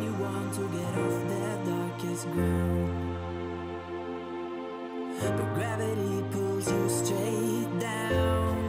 You want to get off that darkest ground. But gravity pulls you straight down.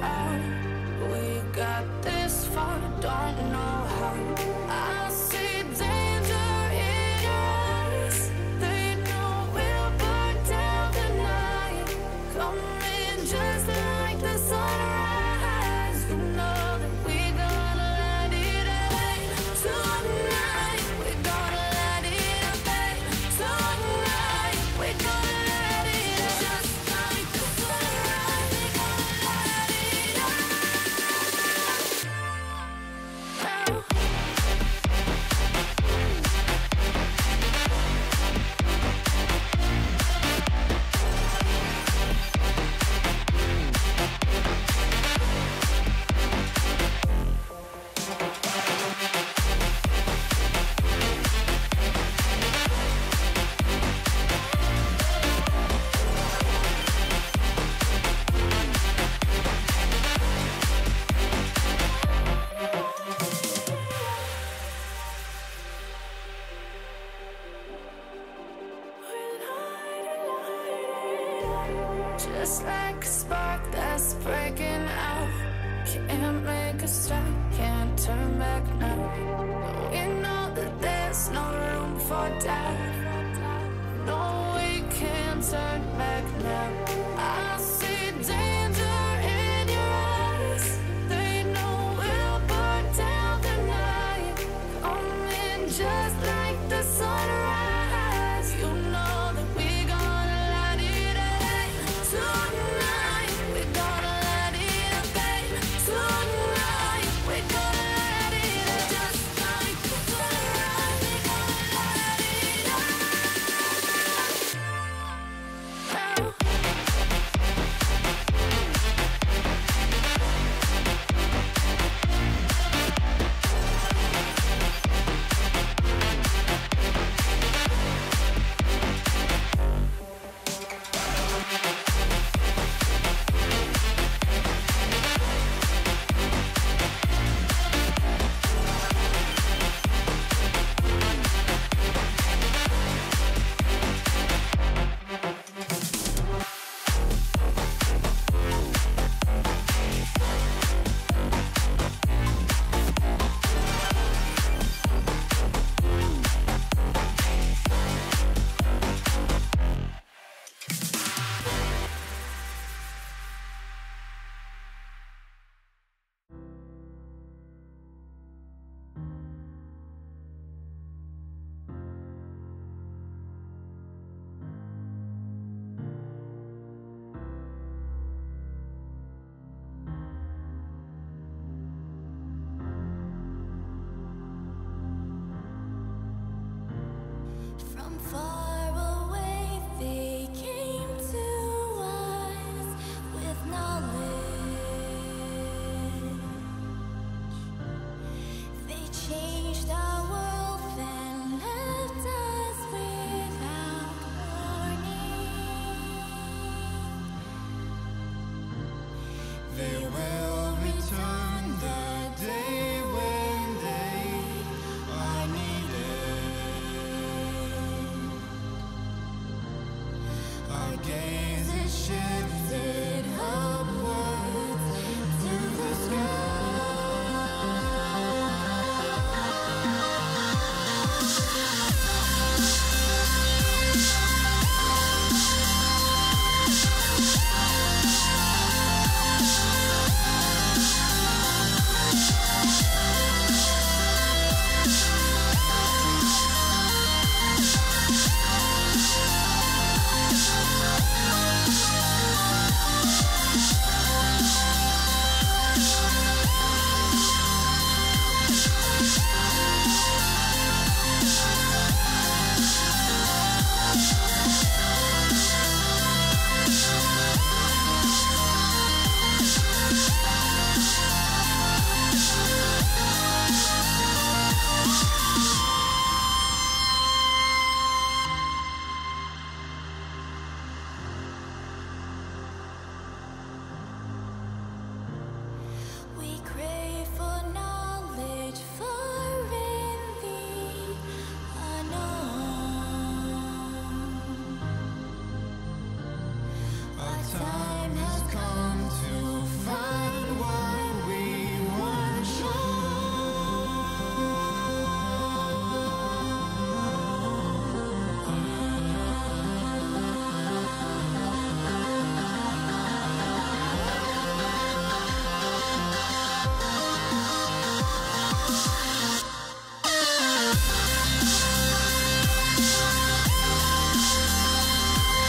Leave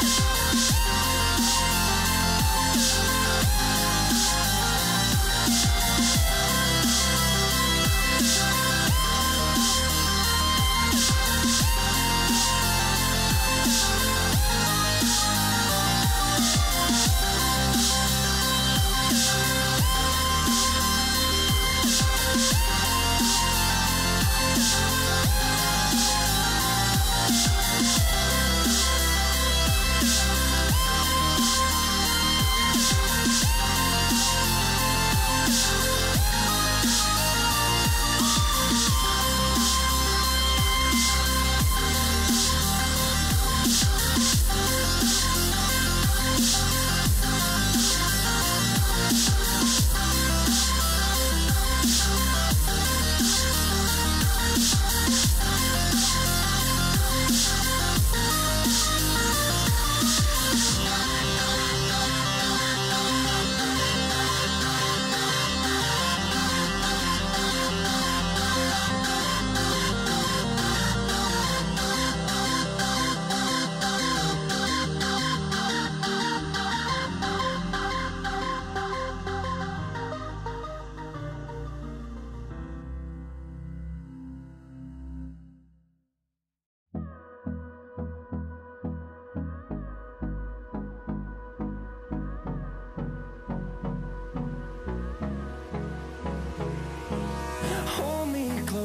Hold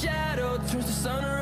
shadow turns to sun